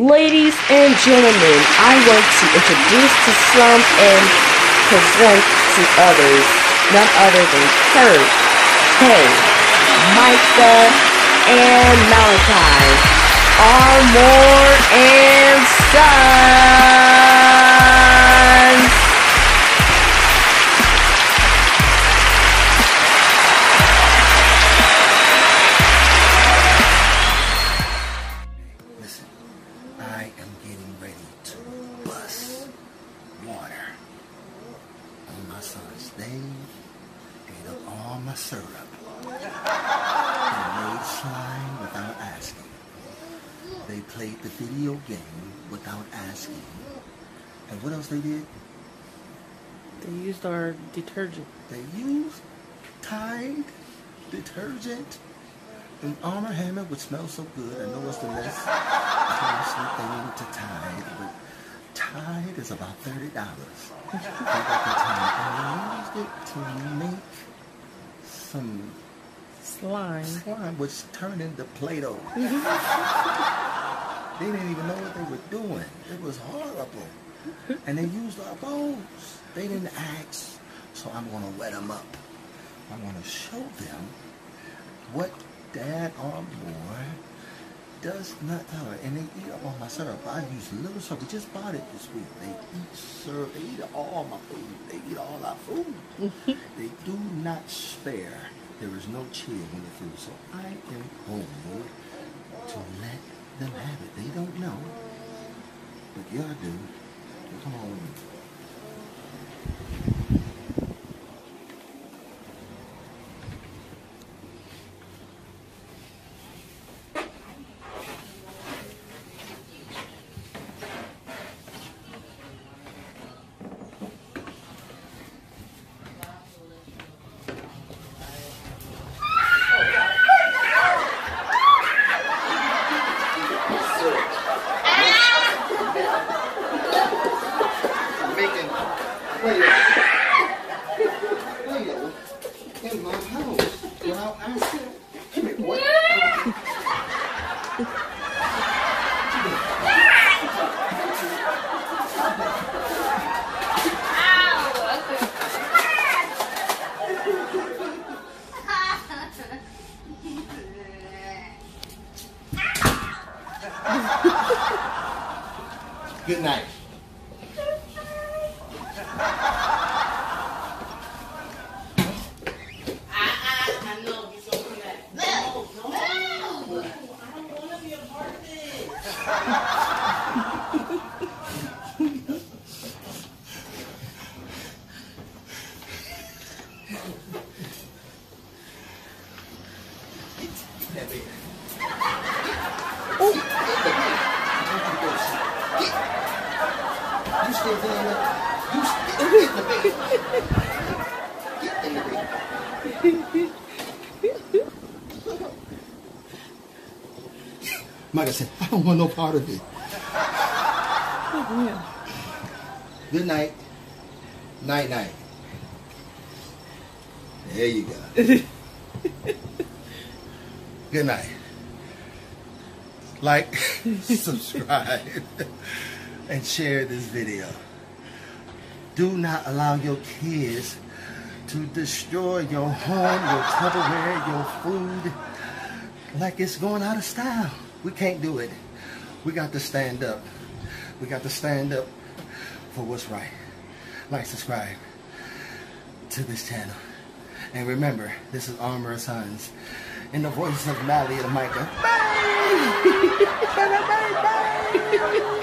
Ladies and gentlemen, I want to introduce to some and present to others none other than Kurt, Kay, Micah, and Malachi, Armour and my sons. They ate up all my syrup. They made slime without asking. They played the video game without asking. And what else they did? They used our detergent. They used Tide detergent and Arm & Hammer would smell so good. I know it's the less costly thing to Tide, but Tide is about thirty dollars. I got the Tide and they used it to make some Slime. slime, which turned into Play-Doh. they didn't even know what they were doing. It was horrible. And they used our bones. They didn't ask. So I'm going to wet them up. I'm going to show them what dad or boy does not tolerate. And they eat up all my syrup. I use little syrup. We just bought it this week. They eat syrup. They eat all my food. They eat all our food. they do not spare. There is no chill in the food. So I am home to let them have it. They don't know. But y'all do. Come on asking. Come here, boy. Good night. Oh, You still feeling it? You still get in the baby. Get in the baby. Micah said, I don't want no part of it. Good night. Night night. There you go. Good night. Like, subscribe, and share this video. Do not allow your kids to destroy your home, your Tupperware, your food, like it's going out of style. We can't do it. We got to stand up. We got to stand up for what's right. Like, subscribe to this channel. And remember, this is Armour Sons. In the voice of Mali and Micah. Bye! Bye, bye, bye.